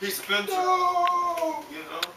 He's no. it. You know?